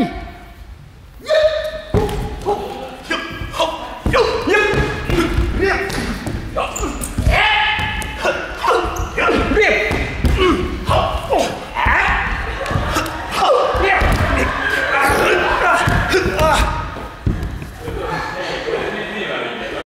は。